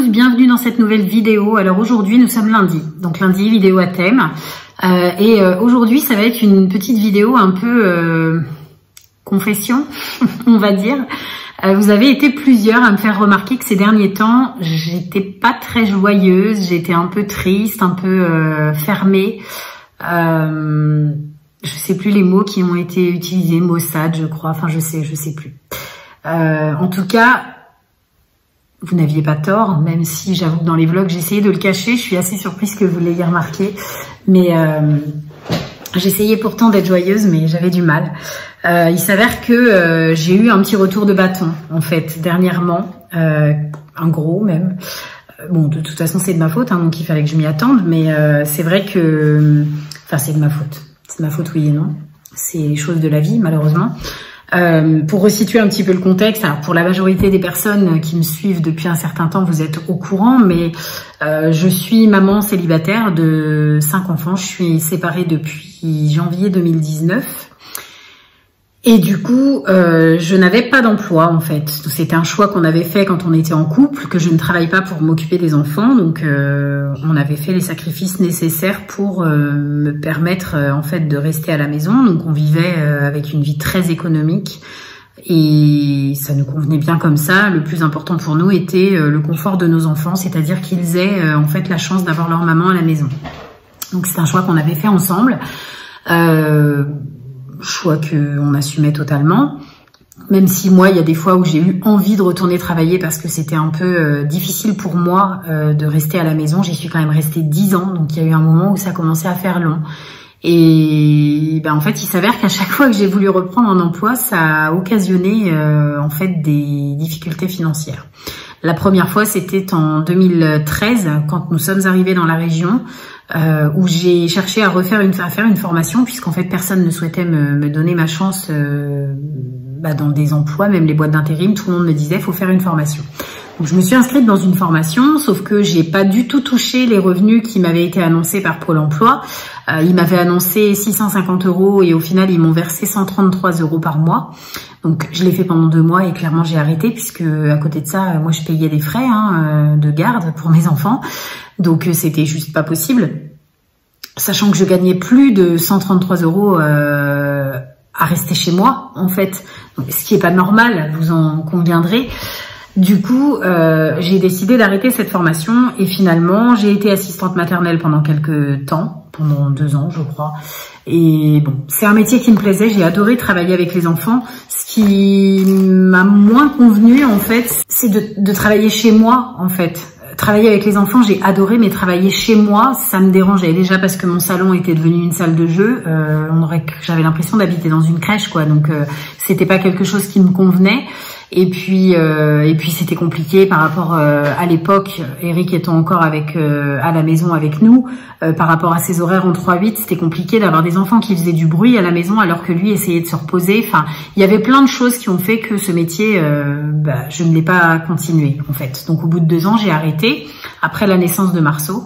bienvenue dans cette nouvelle vidéo. Alors aujourd'hui nous sommes lundi, donc lundi vidéo à thème. Euh, et euh, aujourd'hui ça va être une petite vidéo un peu euh, confession, on va dire. vous avez été plusieurs à me faire remarquer que ces derniers temps j'étais pas très joyeuse, j'étais un peu triste, un peu fermée. je sais plus les mots qui ont été utilisés, maussade je crois, enfin je sais, je sais plus. en tout cas, vous n'aviez pas tort, même si j'avoue que dans les vlogs j'essayais de le cacher. Je suis assez surprise que vous l'ayez remarqué, mais euh, j'essayais pourtant d'être joyeuse, mais j'avais du mal. Euh, il s'avère que euh, j'ai eu un petit retour de bâton en fait dernièrement, un gros même. Bon, de toute façon c'est de ma faute, hein, donc il fallait que je m'y attende, mais c'est vrai que, enfin c'est de ma faute, c'est de ma faute oui et non. C'est chose de la vie malheureusement. Euh, pour resituer un petit peu le contexte, alors pour la majorité des personnes qui me suivent depuis un certain temps, vous êtes au courant, mais euh, je suis maman célibataire de cinq enfants. Je suis séparée depuis janvier 2019. Et du coup, euh, je n'avais pas d'emploi en fait. C'était un choix qu'on avait fait quand on était en couple, que je ne travaille pas pour m'occuper des enfants. Donc, euh, on avait fait les sacrifices nécessaires pour euh, me permettre en fait de rester à la maison. Donc, on vivait avec une vie très économique et ça nous convenait bien comme ça. Le plus important pour nous était le confort de nos enfants, c'est-à-dire qu'ils aient en fait la chance d'avoir leur maman à la maison. Donc, c'est un choix qu'on avait fait ensemble. Euh, choix qu'on assumait totalement. Même si moi, il y a des fois où j'ai eu envie de retourner travailler parce que c'était un peu euh, difficile pour moi euh, de rester à la maison. J'y suis quand même restée dix ans, donc il y a eu un moment où ça commençait à faire long. Et ben en fait, il s'avère qu'à chaque fois que j'ai voulu reprendre un emploi, ça a occasionné euh, en fait des difficultés financières. La première fois, c'était en 2013, quand nous sommes arrivés dans la région, euh, où j'ai cherché à refaire une, à faire une formation, puisqu'en fait, personne ne souhaitait me, donner ma chance euh, bah, dans des emplois, même les boîtes d'intérim. Tout le monde me disait, faut faire une formation. Donc, je me suis inscrite dans une formation, sauf que j'ai pas du tout touché les revenus qui m'avaient été annoncés par Pôle Emploi. Euh, ils m'avaient annoncé 650 euros et au final, ils m'ont versé 133 euros par mois. Donc je l'ai fait pendant deux mois et clairement j'ai arrêté puisque à côté de ça, moi je payais des frais hein, euh, de garde pour mes enfants. Donc euh, c'était juste pas possible. Sachant que je gagnais plus de 133 euros euh, à rester chez moi en fait. ce qui est pas normal, vous en conviendrez. Du coup, euh, j'ai décidé d'arrêter cette formation et finalement, j'ai été assistante maternelle pendant quelques temps, pendant deux ans, je crois. Et bon, c'est un métier qui me plaisait. J'ai adoré travailler avec les enfants. Ce qui m'a moins convenu, en fait, c'est de, travailler chez moi, en fait travailler avec les enfants, j'ai adoré, mais travailler chez moi, ça me dérangeait déjà parce que mon salon était devenu une salle de jeu. Euh, j'avais l'impression d'habiter dans une crèche, quoi. Donc euh, c'était pas quelque chose qui me convenait. Et puis, euh, et puis c'était compliqué par rapport euh, à l'époque, Eric étant encore avec euh, à la maison avec nous, par rapport à ses horaires en 3-8, c'était compliqué d'avoir des enfants qui faisaient du bruit à la maison alors que lui essayait de se reposer. Enfin, il y avait plein de choses qui ont fait que ce métier, bah, je ne l'ai pas continué en fait. Donc au bout de deux ans, j'ai arrêté après la naissance de Marceau.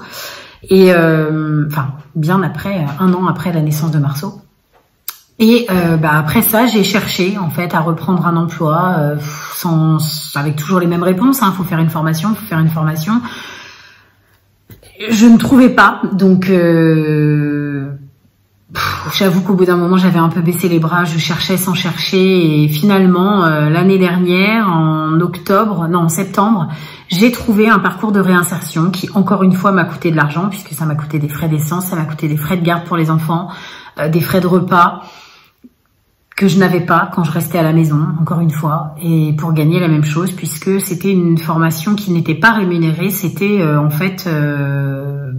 Et enfin, bien après, un an après la naissance de Marceau. Et euh, bah, après ça, j'ai cherché en fait à reprendre un emploi euh, sans, avec toujours les mêmes réponses. Hein, faut faire une formation, faut faire une formation. Je ne trouvais pas, donc euh, j'avoue qu'au bout d'un moment, j'avais un peu baissé les bras. Je cherchais sans chercher, et finalement, euh, l'année dernière, en octobre, non, en septembre, j'ai trouvé un parcours de réinsertion qui, encore une fois, m'a coûté de l'argent puisque ça m'a coûté des frais d'essence, ça m'a coûté des frais de garde pour les enfants, des frais de repas que je n'avais pas quand je restais à la maison, encore une fois, et pour gagner la même chose, puisque c'était une formation qui n'était pas rémunérée, c'était euh, en fait euh,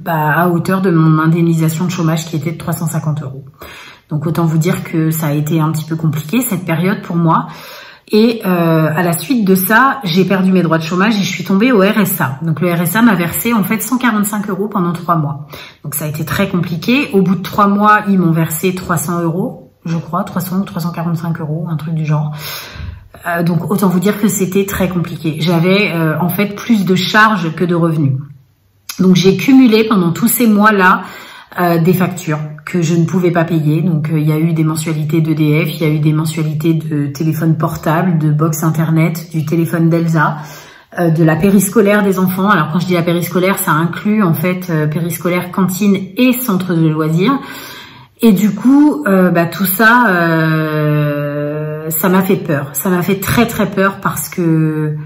bah, à hauteur de mon indemnisation de chômage qui était de 350 euros. Donc autant vous dire que ça a été un petit peu compliqué cette période pour moi. Et euh, à la suite de ça, j'ai perdu mes droits de chômage et je suis tombée au RSA. Donc le RSA m'a versé en fait 145 euros pendant trois mois. Donc ça a été très compliqué. Au bout de trois mois, ils m'ont versé 300 euros je crois, 300 ou 345 euros, un truc du genre. Euh, donc autant vous dire que c'était très compliqué. J'avais euh, en fait plus de charges que de revenus. Donc j'ai cumulé pendant tous ces mois-là euh, des factures que je ne pouvais pas payer. Donc il y a eu des mensualités d'EDF, il y a eu des mensualités de téléphone portable, de box internet, du téléphone d'Elsa. de la périscolaire des enfants. Alors quand je dis la périscolaire, ça inclut en fait périscolaire, cantine et centre de loisirs. Et du coup, bah, tout ça, ça m'a fait peur. Ça m'a fait très très peur parce que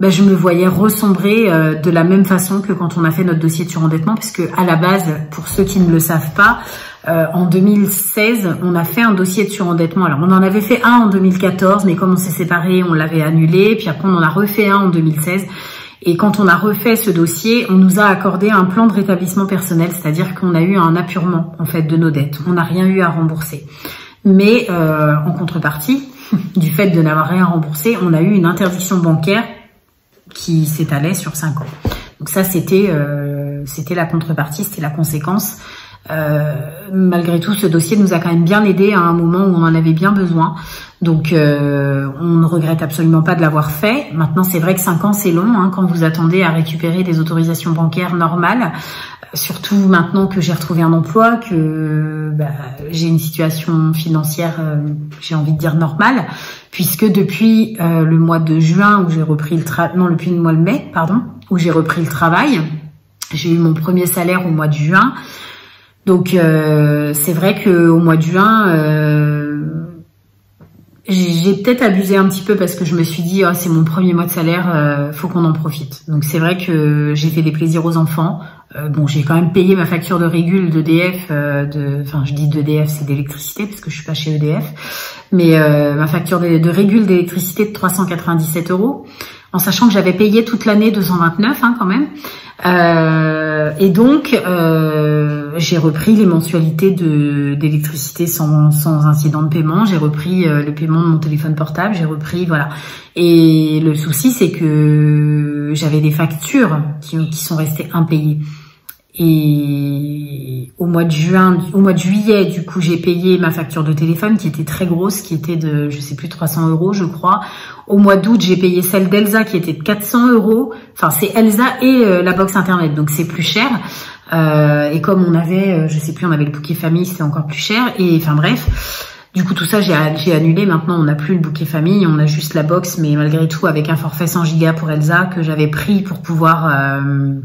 bah, je me voyais ressombrer euh, de la même façon que quand on a fait notre dossier de surendettement, puisque à la base, pour ceux qui ne le savent pas, euh, en 2016, on a fait un dossier de surendettement. Alors, on en avait fait un en 2014, mais comme on s'est séparés, on l'avait annulé. Puis après, on en a refait un en 2016. Et quand on a refait ce dossier, on nous a accordé un plan de rétablissement personnel, c'est-à-dire qu'on a eu un appurement en fait de nos dettes. On n'a rien eu à rembourser. Mais euh, en contrepartie du fait de n'avoir rien remboursé, on a eu une interdiction bancaire qui s'étalait sur 5 ans. Donc ça, c'était euh, c'était la contrepartie, c'était la conséquence. Euh, malgré tout, ce dossier nous a quand même bien aidé à un moment où on en avait bien besoin. Donc, euh, on ne regrette absolument pas de l'avoir fait. Maintenant, c'est vrai que 5 ans, c'est long hein, quand vous attendez à récupérer des autorisations bancaires normales. Surtout maintenant que j'ai retrouvé un emploi, que bah, j'ai une situation financière, euh, j'ai envie de dire normale, puisque depuis euh, le mois de juin où j'ai repris le travail, non, depuis le mois de mai, pardon, où j'ai repris le travail, j'ai eu mon premier salaire au mois de juin. Donc euh, c'est vrai que au mois de juin, j'ai peut-être abusé un petit peu parce que je me suis dit oh, c'est mon premier mois de salaire, euh, faut qu'on en profite. Donc c'est vrai que j'ai fait des plaisirs aux enfants. Euh, bon, j'ai quand même payé ma facture de régule d'EDF, euh, de, enfin je dis d'EDF, c'est d'électricité parce que je suis pas chez EDF, mais euh, ma facture de, de régule d'électricité de 397 euros, en sachant que j'avais payé toute l'année 229 hein, quand même. Euh, et donc, euh, j'ai repris les mensualités d'électricité sans, incident de paiement. J'ai repris euh, le paiement de mon téléphone portable. J'ai repris, voilà. Et le souci, c'est que j'avais des factures qui sont restées impayées. Et au mois de juin, au mois de juillet, du coup, j'ai payé ma facture de téléphone qui était très grosse, qui était de, je sais plus, 300 euros, je crois. Au mois d'août, j'ai payé celle d'Elsa qui était de 400 euros. Enfin, c'est Elsa et euh, la box internet, donc c'est plus cher. Euh, et comme on avait, euh, je sais plus, on avait le bouquet famille, c'était encore plus cher. Et enfin bref. Du coup, tout ça, j'ai annulé. Maintenant, on n'a plus le bouquet famille, on a juste la box, mais malgré tout, avec un forfait 100 gigas pour Elsa que j'avais pris pour pouvoir euh,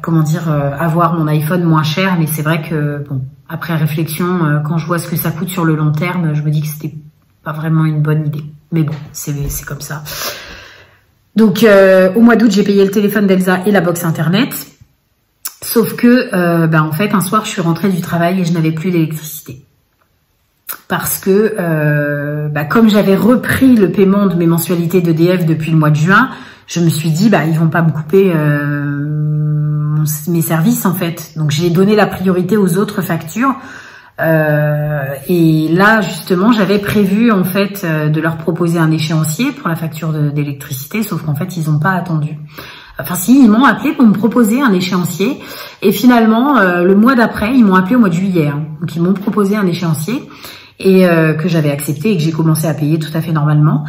comment dire, euh, avoir mon iPhone moins cher. Mais c'est vrai que, bon, après réflexion, euh, quand je vois ce que ça coûte sur le long terme, je me dis que c'était pas vraiment une bonne idée. Mais bon, c'est comme ça. Donc, au mois d'août, j'ai payé le téléphone d'Elsa et la box internet. Sauf que, bah, en fait, un soir, je suis rentrée du travail et je n'avais plus d'électricité parce que bah, comme j'avais repris le paiement de mes mensualités d'EDF depuis le mois de juin, je me suis dit bah ils vont pas me couper mes services en fait. Donc j'ai donné la priorité aux autres factures. Euh, et là justement j'avais prévu en fait euh, de leur proposer un échéancier pour la facture d'électricité, sauf qu'en fait ils n'ont pas attendu. Enfin si, ils m'ont appelé pour me proposer un échéancier. Et finalement, euh, le mois d'après, ils m'ont appelé au mois de juillet. Hein. Donc ils m'ont proposé un échéancier et euh, que j'avais accepté et que j'ai commencé à payer tout à fait normalement.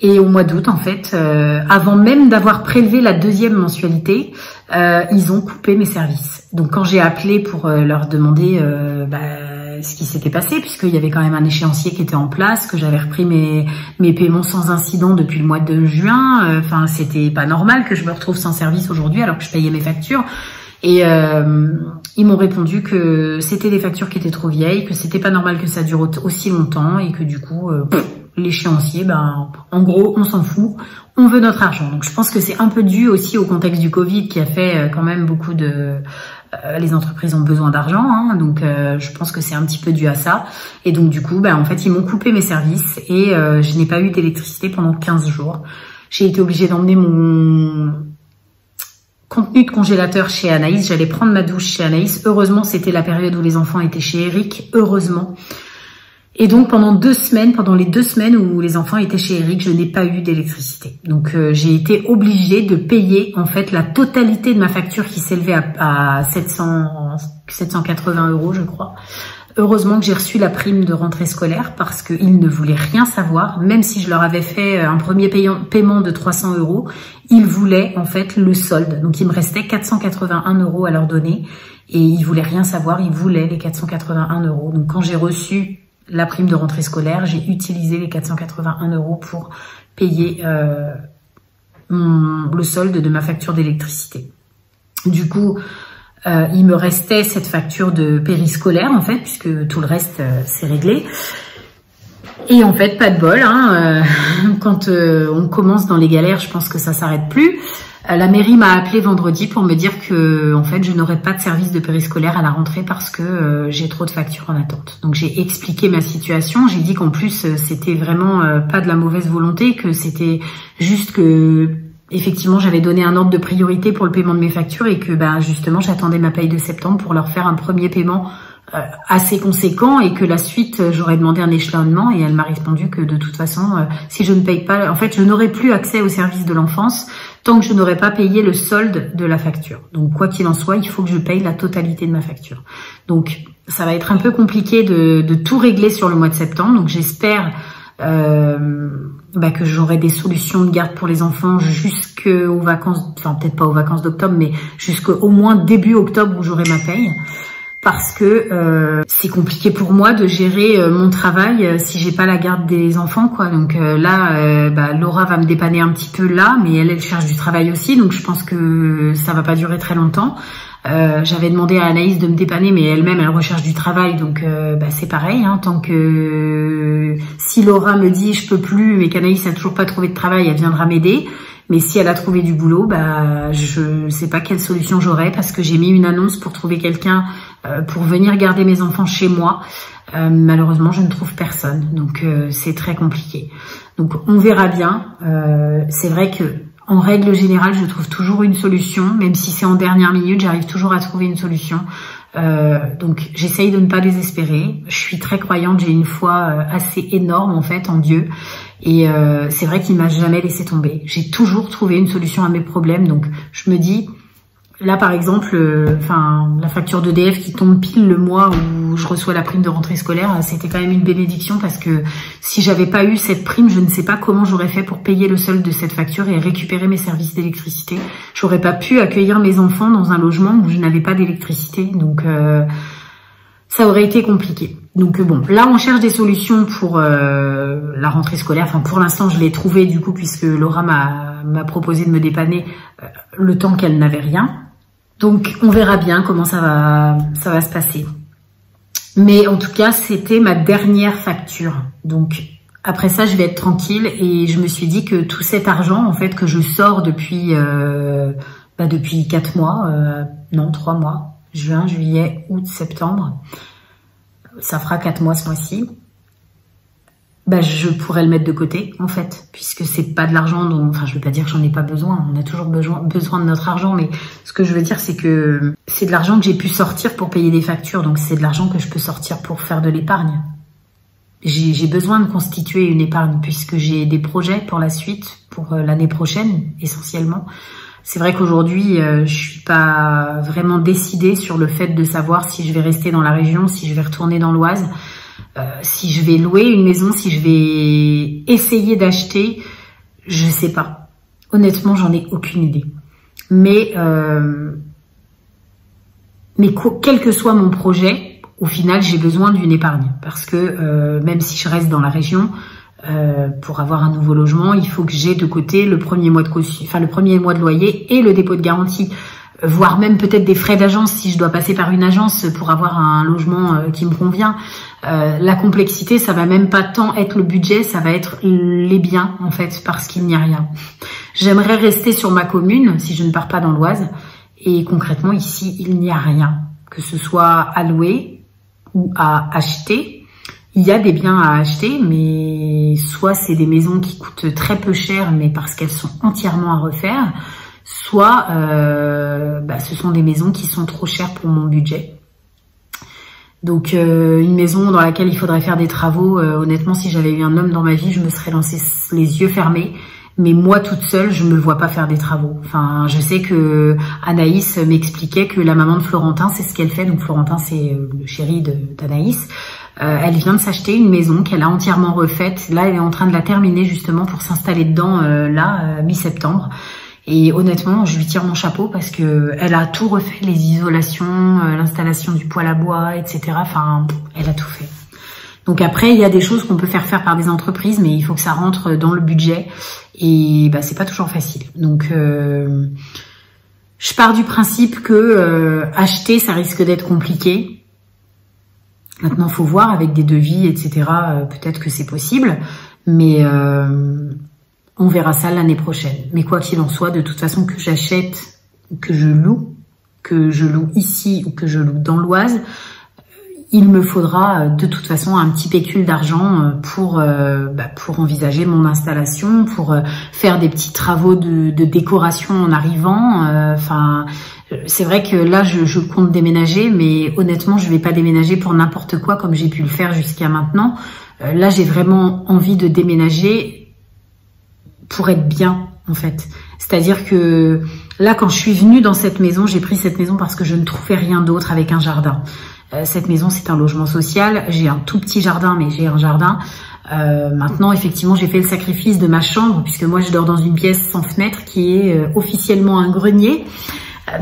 Et au mois d'août, en fait, euh, avant même d'avoir prélevé la deuxième mensualité, euh, ils ont coupé mes services. Donc quand j'ai appelé pour leur demander bah, ce qui s'était passé, puisqu'il y avait quand même un échéancier qui était en place, que j'avais repris mes, mes paiements sans incident depuis le mois de juin, enfin c'était pas normal que je me retrouve sans service aujourd'hui alors que je payais mes factures. Et euh, ils m'ont répondu que c'était des factures qui étaient trop vieilles, que c'était pas normal que ça dure aussi longtemps et que du coup, euh, l'échéancier, ben, en gros, on s'en fout, on veut notre argent. Donc je pense que c'est un peu dû aussi au contexte du Covid qui a fait euh, quand même beaucoup de... les entreprises ont besoin d'argent, hein, donc je pense que c'est un petit peu dû à ça. Et donc du coup, ben, en fait, ils m'ont coupé mes services et je n'ai pas eu d'électricité pendant 15 jours. J'ai été obligée d'emmener mon contenu de congélateur chez Anaïs. J'allais prendre ma douche chez Anaïs. Heureusement, c'était la période où les enfants étaient chez Eric. Heureusement. Et donc pendant deux semaines, pendant les deux semaines où les enfants étaient chez Eric, je n'ai pas eu d'électricité. Donc euh, j'ai été obligée de payer en fait la totalité de ma facture qui s'élevait à, à 700, 780 euros, je crois. Heureusement que j'ai reçu la prime de rentrée scolaire parce qu'ils ne voulaient rien savoir, même si je leur avais fait euh, un premier paiement de 300 euros, ils voulaient en fait le solde. Donc il me restait 481 euros à leur donner et ils voulaient rien savoir, ils voulaient les 481 euros. Donc quand j'ai reçu la prime de rentrée scolaire, j'ai utilisé les 481 euros pour payer euh, le solde de ma facture d'électricité. Du coup, euh, il me restait cette facture de périscolaire en fait, puisque tout le reste euh, c'est réglé. Et en fait, pas de bol. Hein, euh, quand on commence dans les galères, je pense que ça s'arrête plus. la mairie m'a appelé vendredi pour me dire que en fait, je n'aurais pas de service de périscolaire à la rentrée parce que j'ai trop de factures en attente. Donc j'ai expliqué ma situation. J'ai dit qu'en plus c'était vraiment pas de la mauvaise volonté, que c'était juste que effectivement, j'avais donné un ordre de priorité pour le paiement de mes factures et que ben, justement, j'attendais ma paye de septembre pour leur faire un premier paiement euh, assez conséquent et que la suite, euh, j'aurais demandé un échelonnement et elle m'a répondu que de toute façon, euh, si je ne paye pas, en fait, je n'aurai plus accès au service de l'enfance tant que je n'aurai pas payé le solde de la facture. Donc, quoi qu'il en soit, il faut que je paye la totalité de ma facture. Donc, ça va être un peu compliqué de, tout régler sur le mois de septembre. Donc, j'espère bah, que j'aurai des solutions de garde pour les enfants jusqu'aux vacances, enfin peut-être pas aux vacances d'octobre, mais jusqu'au moins début octobre où j'aurai ma paye. Parce que euh, c'est compliqué pour moi de gérer euh, mon travail euh, si j'ai pas la garde des enfants, quoi. Donc là, bah, Laura va me dépanner un petit peu là, mais elle, elle cherche du travail aussi, donc je pense que ça va pas durer très longtemps. Euh, j'avais demandé à Anaïs de me dépanner, mais elle-même, elle recherche du travail, donc euh, bah, c'est pareil. Hein, tant que si Laura me dit je peux plus, mais qu'Anaïs a toujours pas trouvé de travail, elle viendra m'aider. Mais si elle a trouvé du boulot, bah je sais pas quelle solution j'aurai parce que j'ai mis une annonce pour trouver quelqu'un euh, pour venir garder mes enfants chez moi. malheureusement, je ne trouve personne, donc c'est très compliqué. Donc on verra bien. c'est vrai que en règle générale, je trouve toujours une solution, même si c'est en dernière minute, j'arrive toujours à trouver une solution. Euh, donc j'essaye de ne pas désespérer. Je suis très croyante, j'ai une foi euh, assez énorme en fait en Dieu. Et euh, c'est vrai qu'il m'a jamais laissé tomber. J'ai toujours trouvé une solution à mes problèmes. Donc je me dis, Là, par exemple, euh, enfin, la facture d'EDF qui tombe pile le mois où je reçois la prime de rentrée scolaire, c'était quand même une bénédiction parce que si j'avais pas eu cette prime, je ne sais pas comment j'aurais fait pour payer le solde de cette facture et récupérer mes services d'électricité. J'aurais pas pu accueillir mes enfants dans un logement où je n'avais pas d'électricité, donc euh, ça aurait été compliqué. Donc bon, là on cherche des solutions pour euh, la rentrée scolaire. Enfin, pour l'instant, je l'ai trouvé du coup puisque Laura m'a proposé de me dépanner le temps qu'elle n'avait rien. Donc on verra bien comment ça va, ça va se passer. Mais en tout cas, c'était ma dernière facture. Donc après ça, je vais être tranquille et je me suis dit que tout cet argent, en fait, que je sors depuis euh, bah depuis quatre mois, euh, non trois mois, juin, juillet, août, septembre, ça fera quatre mois ce mois-ci bah, je pourrais le mettre de côté, en fait, puisque c'est pas de l'argent dont, enfin, je veux pas dire que j'en ai pas besoin. On a toujours besoin, de notre argent, mais ce que je veux dire, c'est que c'est de l'argent que j'ai pu sortir pour payer des factures, donc c'est de l'argent que je peux sortir pour faire de l'épargne. J'ai besoin de constituer une épargne puisque j'ai des projets pour la suite, pour euh, l'année prochaine, essentiellement. C'est vrai qu'aujourd'hui, euh, je suis pas vraiment décidée sur le fait de savoir si je vais rester dans la région, si je vais retourner dans l'Oise. Euh, si je vais louer une maison, si je vais essayer d'acheter, je sais pas. Honnêtement, j'en ai aucune idée. Mais euh, mais quel que soit mon projet, au final, j'ai besoin d'une épargne parce que euh, même si je reste dans la région, pour avoir un nouveau logement, il faut que j'ai de côté le premier mois de loyer et le dépôt de garantie voire même peut-être des frais d'agence si je dois passer par une agence pour avoir un logement qui me convient. Euh, la complexité, ça va même pas tant être le budget, ça va être les biens en fait, parce qu'il n'y a rien. J'aimerais rester sur ma commune si je ne pars pas dans l'Oise. Et concrètement, ici, il n'y a rien. Que ce soit à louer ou à acheter. Il y a des biens à acheter, mais soit c'est des maisons qui coûtent très peu cher, mais parce qu'elles sont entièrement à refaire, soit euh, bah, ce sont des maisons qui sont trop chères pour mon budget. Donc euh, une maison dans laquelle il faudrait faire des travaux, euh, honnêtement si j'avais eu un homme dans ma vie, je me serais lancé les yeux fermés. Mais moi toute seule, je me vois pas faire des travaux. Enfin, je sais que Anaïs m'expliquait que la maman de Florentin, c'est ce qu'elle fait. Donc Florentin, c'est le chéri d'Anaïs. elle vient de s'acheter une maison qu'elle a entièrement refaite. Là, elle est en train de la terminer justement pour s'installer dedans là mi-septembre. Et honnêtement, je lui tire mon chapeau parce que elle a tout refait, les isolations, euh, l'installation du poêle à bois, etc. Enfin, elle a tout fait. Donc après, il y a des choses qu'on peut faire faire par des entreprises, mais il faut que ça rentre dans le budget et bah, c'est pas toujours facile. Donc euh, je pars du principe que euh, acheter, ça risque d'être compliqué. Maintenant, faut voir avec des devis, etc. Euh, peut-être que c'est possible, mais on verra ça l'année prochaine. Mais quoi qu'il en soit, de toute façon, que j'achète, que je loue, que je loue ici ou que je loue dans l'Oise, il me faudra euh, de toute façon un petit pécule d'argent euh, pour euh, bah, pour envisager mon installation, pour faire des petits travaux de, décoration en arrivant. Enfin, c'est vrai que là je, je, compte déménager, mais honnêtement je vais pas déménager pour n'importe quoi comme j'ai pu le faire jusqu'à maintenant. Là j'ai vraiment envie de déménager pour être bien en fait. C'est-à-dire que là quand je suis venue dans cette maison, j'ai pris cette maison parce que je ne trouvais rien d'autre avec un jardin. Euh, cette maison, c'est un logement social. J'ai un tout petit jardin, mais j'ai un jardin. Euh, maintenant, effectivement, j'ai fait le sacrifice de ma chambre, puisque moi, je dors dans une pièce sans fenêtre qui est euh, officiellement un grenier.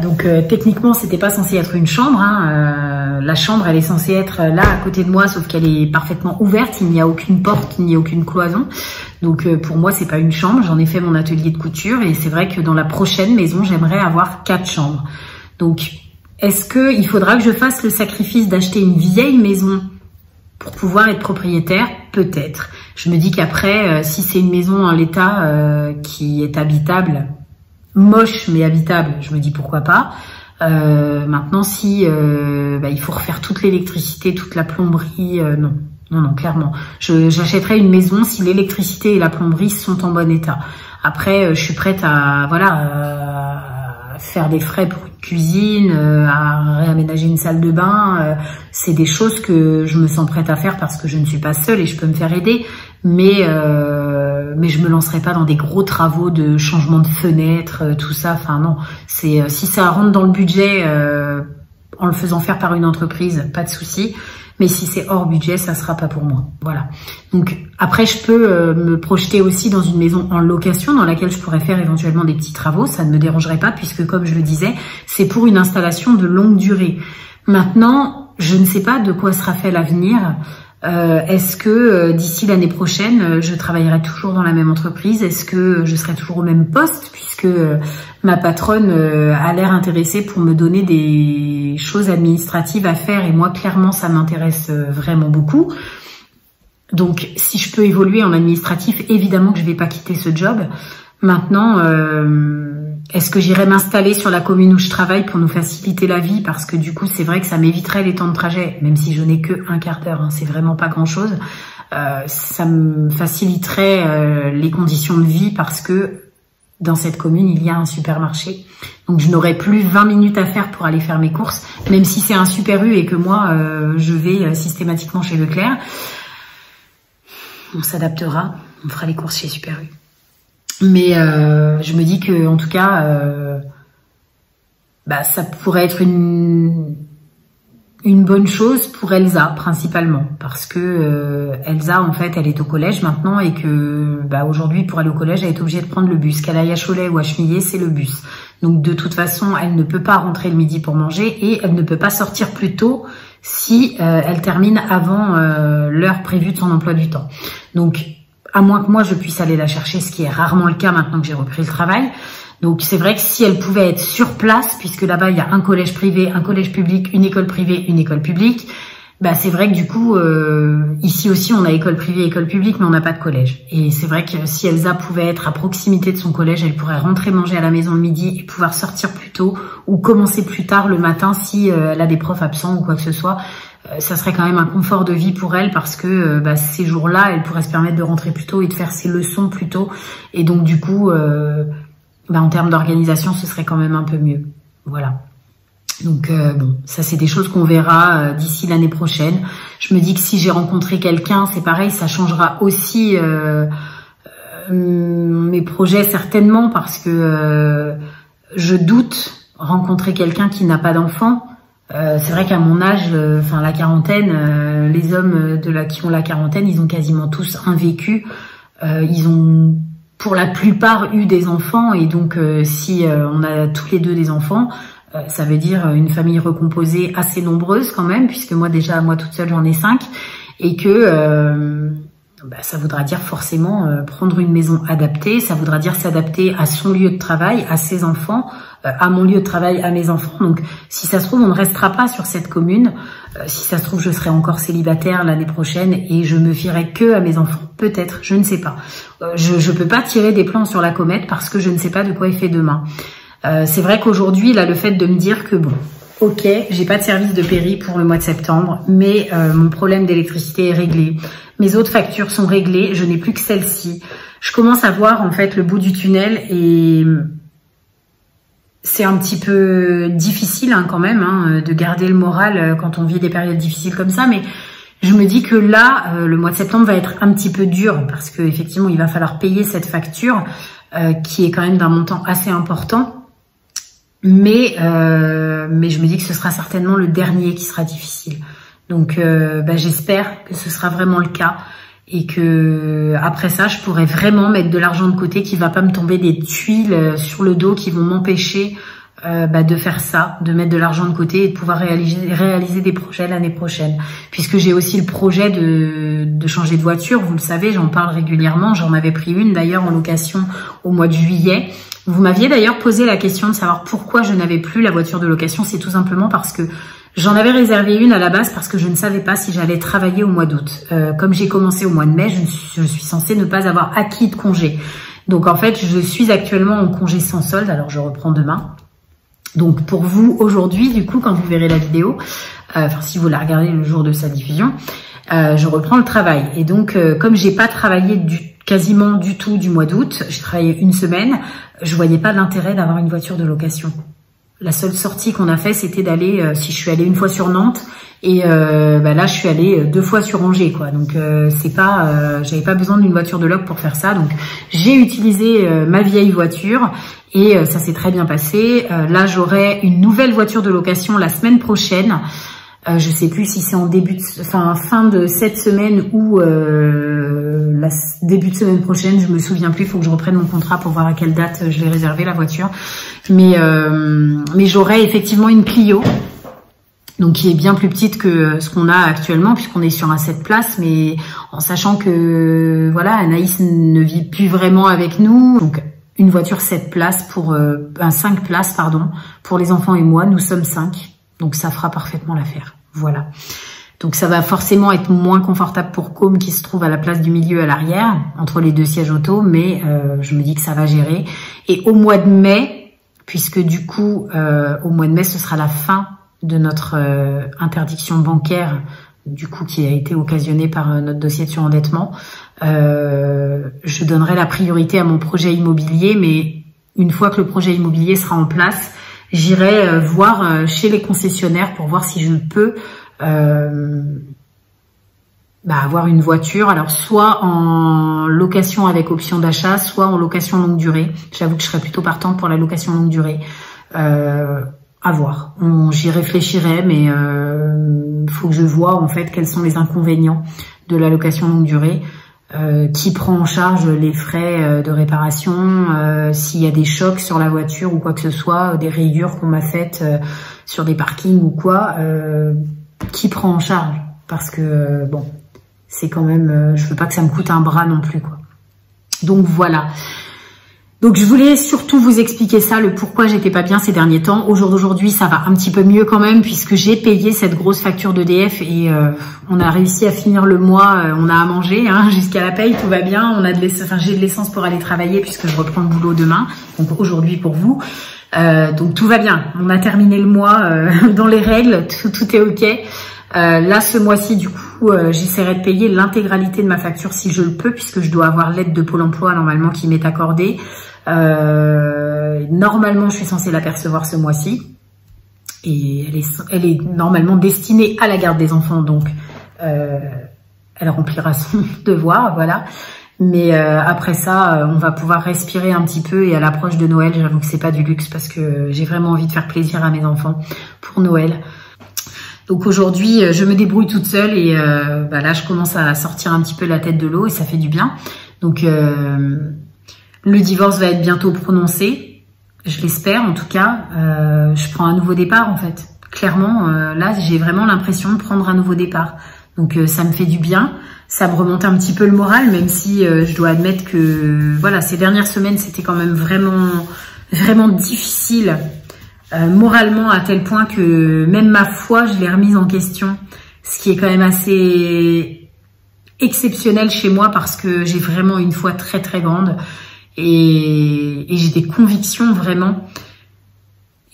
Donc techniquement, c'était pas censé être une chambre. Hein. la chambre, elle est censée être là à côté de moi, sauf qu'elle est parfaitement ouverte. Il n'y a aucune porte, il n'y a aucune cloison. Donc pour moi, c'est pas une chambre. J'en ai fait mon atelier de couture et c'est vrai que dans la prochaine maison, j'aimerais avoir quatre chambres. Donc est-ce qu'il faudra que je fasse le sacrifice d'acheter une vieille maison pour pouvoir être propriétaire? Peut-être. Je me dis qu'après, euh, si c'est une maison en l'état euh, qui est habitable, moche mais habitable, je me dis pourquoi pas. Euh, maintenant, si bah, il faut refaire toute l'électricité, toute la plomberie, non. Non, non, clairement. J'achèterai une maison si l'électricité et la plomberie sont en bon état. Après, je suis prête à voilà faire des frais pour une cuisine, euh, à réaménager une salle de bain, euh, c'est des choses que je me sens prête à faire parce que je ne suis pas seule et je peux me faire aider. Mais euh, mais je me lancerai pas dans des gros travaux de changement de fenêtre, tout ça. Enfin non, c'est si ça rentre dans le budget en le faisant faire par une entreprise, pas de souci. Mais si c'est hors budget, ça sera pas pour moi. Voilà. Donc après, je peux euh, me projeter aussi dans une maison en location dans laquelle je pourrais faire éventuellement des petits travaux. Ça ne me dérangerait pas puisque, comme je le disais, c'est pour une installation de longue durée. Maintenant, je ne sais pas de quoi sera fait l'avenir. Euh, Est-ce que euh, d'ici l'année prochaine, euh, je travaillerai toujours dans la même entreprise? Est-ce que je serai toujours au même poste puisque ma patronne a l'air intéressée pour me donner des choses administratives à faire et moi clairement ça m'intéresse vraiment beaucoup. Donc si je peux évoluer en administratif, évidemment que je vais pas quitter ce job. Maintenant, est-ce que j'irai m'installer sur la commune où je travaille pour nous faciliter la vie? Parce que du coup, c'est vrai que ça m'éviterait les temps de trajet, même si je n'ai que un quart d'heure, hein, c'est vraiment pas grand-chose. Euh, ça me faciliterait euh, les conditions de vie parce que dans cette commune, il y a un supermarché. Donc je n'aurai plus 20 minutes à faire pour aller faire mes courses, même si c'est un super U et que moi, euh, je vais systématiquement chez Leclerc. On s'adaptera, on fera les courses chez Super U. Mais euh, je me dis que, en tout cas, euh, bah, ça pourrait être une une bonne chose pour Elsa principalement. Parce que euh, Elsa en fait elle est au collège maintenant et que bah, aujourd'hui pour aller au collège elle est obligée de prendre le bus. Qu'elle aille à Cholet ou à Chemillé c'est le bus. Donc de toute façon elle ne peut pas rentrer le midi pour manger et elle ne peut pas sortir plus tôt si elle termine avant l'heure prévue de son emploi du temps. Donc à moins que moi je puisse aller la chercher, ce qui est rarement le cas maintenant que j'ai repris le travail. Donc c'est vrai que si elle pouvait être sur place, puisque là-bas il y a un collège privé, un collège public, une école privée, une école publique, bah c'est vrai que du coup euh, ici aussi on a école privée, école publique, mais on n'a pas de collège. Et c'est vrai que si Elsa pouvait être à proximité de son collège, elle pourrait rentrer manger à la maison le midi et pouvoir sortir plus tôt ou commencer plus tard le matin si euh, elle a des profs absents ou quoi que ce soit. Euh, ça serait quand même un confort de vie pour elle parce que euh, bah, ces jours-là, elle pourrait se permettre de rentrer plus tôt et de faire ses leçons plus tôt. Et donc du coup, euh, bah, en termes d'organisation, ce serait quand même un peu mieux. Voilà. Donc bon, ça c'est des choses qu'on verra d'ici l'année prochaine. Je me dis que si j'ai rencontré quelqu'un, c'est pareil, ça changera aussi mes projets certainement parce que je doute rencontrer quelqu'un qui n'a pas d'enfant. Euh, c'est vrai qu'à mon âge, euh, enfin la quarantaine, euh, les hommes qui ont la quarantaine, ils ont quasiment tous un vécu. ils ont pour la plupart eu des enfants et donc si on a tous les deux des enfants, ça veut dire une famille recomposée assez nombreuse quand même, puisque moi déjà moi toute seule j'en ai cinq. et que bah, ça voudra dire forcément prendre une maison adaptée, ça voudra dire s'adapter à son lieu de travail, à ses enfants, à mon lieu de travail, à mes enfants. Donc si ça se trouve, on ne restera pas sur cette commune. si ça se trouve, je serai encore célibataire l'année prochaine et je me fierai que à mes enfants. Peut-être, je ne sais pas. je ne peux pas tirer des plans sur la comète parce que je ne sais pas de quoi il fait demain. Euh, c'est vrai qu'aujourd'hui, là, le fait de me dire que bon, ok, j'ai pas de service de péri pour le mois de septembre, mais euh, mon problème d'électricité est réglé. Mes autres factures sont réglées, je n'ai plus que celle-ci. Je commence à voir en fait le bout du tunnel et c'est un petit peu difficile hein, quand même hein, de garder le moral euh, quand on vit des périodes difficiles comme ça, mais je me dis que là, le mois de septembre va être un petit peu dur parce que effectivement, il va falloir payer cette facture qui est quand même d'un montant assez important. Mais, euh, mais je me dis que ce sera certainement le dernier qui sera difficile. Donc euh, bah, j'espère que ce sera vraiment le cas et que après ça, je pourrai vraiment mettre de l'argent de côté, qui va pas me tomber des tuiles euh, sur le dos qui vont m'empêcher euh, bah, de faire ça, de mettre de l'argent de côté et de pouvoir réaliser, des projets l'année prochaine. Puisque j'ai aussi le projet de changer de voiture, vous le savez, j'en parle régulièrement. J'en avais pris une d'ailleurs en location au mois de juillet. Vous m'aviez d'ailleurs posé la question de savoir pourquoi je n'avais plus la voiture de location. C'est tout simplement parce que j'en avais réservé une à la base parce que je ne savais pas si j'allais travailler au mois d'août. Euh, comme j'ai commencé au mois de mai, je, suis censée ne pas avoir acquis de congé. Donc en fait, je suis actuellement en congé sans solde, alors je reprends demain. Donc pour vous aujourd'hui, du coup, quand vous verrez la vidéo, euh, enfin si vous la regardez le jour de sa diffusion, euh, je reprends le travail. Et donc, euh, comme j'ai pas travaillé du quasiment du tout du mois d'août. J'ai travaillé une semaine. Je voyais pas l'intérêt d'avoir une voiture de location. La seule sortie qu'on a fait, c'était d'aller, euh, si je suis allée une fois sur Nantes, et euh, bah là, je suis allée euh, deux fois sur Angers, quoi. Donc c'est pas, j'avais pas besoin d'une voiture de loc pour faire ça. Donc j'ai utilisé ma vieille voiture et ça s'est très bien passé. là, j'aurai une nouvelle voiture de location la semaine prochaine. Euh, je sais plus si c'est en début, de, enfin fin de cette semaine ou euh, début de semaine prochaine. Je me souviens plus. Il faut que je reprenne mon contrat pour voir à quelle date je vais réserver la voiture. Mais euh, mais j'aurai effectivement une Clio. Donc qui est bien plus petite que ce qu'on a actuellement puisqu'on est sur un 7 places, mais en sachant que voilà Anaïs ne vit plus vraiment avec nous, donc une voiture 7 places pour euh, un 5 places pardon pour les enfants et moi, nous sommes 5 donc ça fera parfaitement l'affaire. Voilà. Donc ça va forcément être moins confortable pour Com qui se trouve à la place du milieu à l'arrière, entre les deux sièges auto, mais euh, je me dis que ça va gérer. Et au mois de mai, puisque du coup, euh, au mois de mai, ce sera la fin de notre euh, interdiction bancaire, du coup qui a été occasionnée par notre dossier de surendettement, je donnerai la priorité à mon projet immobilier, mais une fois que le projet immobilier sera en place, j'irai euh, voir euh, chez les concessionnaires pour voir si je peux euh, bah, avoir une voiture. Alors soit en location avec option d'achat, soit en location longue durée. J'avoue que je serais plutôt partante pour la location longue durée. Euh, à voir. J'y réfléchirai, mais il faut que je vois en fait quels sont les inconvénients de la location longue durée. Euh, qui prend en charge les frais euh, de réparation, euh, s'il y a des chocs sur la voiture ou quoi que ce soit, des rayures qu'on m'a faites sur des parkings ou quoi, qui prend en charge? Parce que bon, c'est quand même, je veux pas que ça me coûte un bras non plus quoi. Donc voilà. Donc je voulais surtout vous expliquer ça, le pourquoi j'étais pas bien ces derniers temps. Au jour d'aujourd'hui, ça va un petit peu mieux quand même puisque j'ai payé cette grosse facture d'EDF et euh, on a réussi à finir le mois. Euh, on a à manger hein, jusqu'à la paye, tout va bien. On a de enfin j'ai de l'essence pour aller travailler puisque je reprends le boulot demain. Donc aujourd'hui pour vous. Euh, donc tout va bien. On a terminé le mois dans les règles, tout, tout est ok. là, ce mois-ci, du coup, j'essaierai de payer l'intégralité de ma facture si je le peux, puisque je dois avoir l'aide de Pôle Emploi normalement qui m'est accordée. Euh, normalement, je suis censée l'apercevoir ce mois-ci. Et elle est, normalement destinée à la garde des enfants, donc euh, elle remplira son devoir, voilà. Mais euh, après ça, on va pouvoir respirer un petit peu et à l'approche de Noël, j'avoue que c'est pas du luxe parce que j'ai vraiment envie de faire plaisir à mes enfants pour Noël. Donc aujourd'hui, je me débrouille toute seule et bah là, je commence à sortir un petit peu la tête de l'eau et ça fait du bien. Donc le divorce va être bientôt prononcé, je l'espère en tout cas. Euh, je prends un nouveau départ en fait. Clairement, euh, là, j'ai vraiment l'impression de prendre un nouveau départ. Donc ça me fait du bien, ça me remonte un petit peu le moral, même si je dois admettre que voilà, ces dernières semaines c'était quand même vraiment vraiment difficile moralement à tel point que même ma foi je l'ai remise en question, ce qui est quand même assez exceptionnel chez moi parce que j'ai vraiment une foi très très grande et, j'ai des convictions vraiment.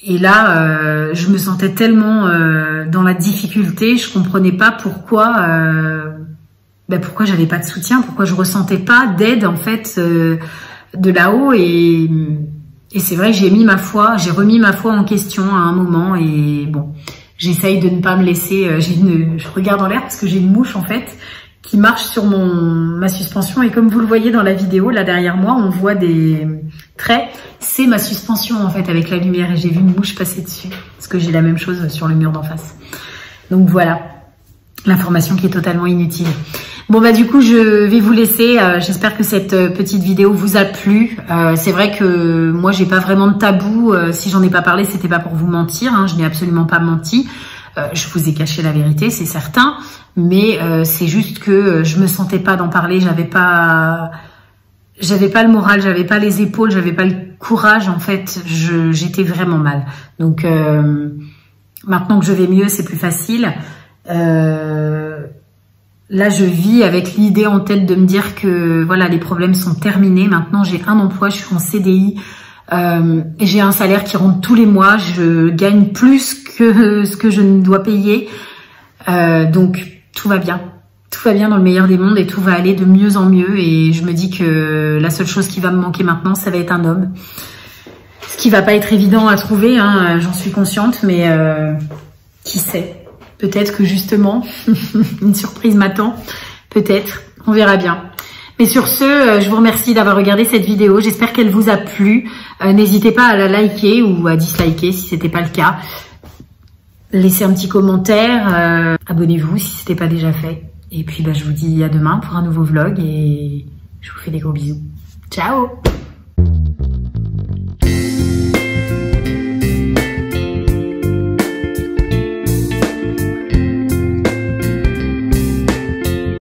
Et là, euh, je me sentais tellement euh, dans la difficulté, je comprenais pas pourquoi, euh, ben pourquoi j'avais pas de soutien, pourquoi je ressentais pas d'aide en fait de là-haut. Et, c'est vrai, j'ai mis ma foi, j'ai remis ma foi en question à un moment. Et bon, j'essaye de ne pas me laisser. Je regarde en l'air parce que j'ai une mouche en fait qui marche sur mon ma suspension. Et comme vous le voyez dans la vidéo là derrière moi on voit des traits. C'est ma suspension en fait avec la lumière. Et j'ai vu une mouche passer dessus. Parce que j'ai la même chose sur le mur d'en face. Donc voilà. L'information qui est totalement inutile. Bon bah du coup je vais vous laisser. Euh, j'espère que cette euh, petite vidéo vous a plu. Euh, c'est vrai que moi j'ai pas vraiment de tabou. Si j'en ai pas parlé c'était pas pour vous mentir hein, je n'ai absolument pas menti je vous ai caché la vérité, c'est certain mais euh, c'est juste que euh, je me sentais pas d'en parler, j'avais pas pas le moral, j'avais pas les épaules, j'avais pas le courage en fait, j'étais vraiment mal. Donc euh, maintenant que je vais mieux, c'est plus facile. là, je vis avec l'idée en tête de me dire que voilà, les problèmes sont terminés. Maintenant, j'ai un emploi, je suis en CDI. Euh, j'ai un salaire qui rentre tous les mois, je gagne plus que ce que je ne dois payer. donc tout va bien. Tout va bien dans le meilleur des mondes et tout va aller de mieux en mieux. Et je me dis que la seule chose qui va me manquer maintenant, ça va être un homme. Ce qui va pas être évident à trouver, hein, j'en suis consciente, mais euh, qui sait? Peut-être que justement, une surprise m'attend. Peut-être. On verra bien. Mais sur ce, euh, je vous remercie d'avoir regardé cette vidéo. J'espère qu'elle vous a plu. Euh, n'hésitez pas à la liker ou à disliker si c'était pas le cas. Laissez un petit commentaire, euh, abonnez-vous si ce n'était pas déjà fait. Et puis bah, je vous dis à demain pour un nouveau vlog et je vous fais des gros bisous. Ciao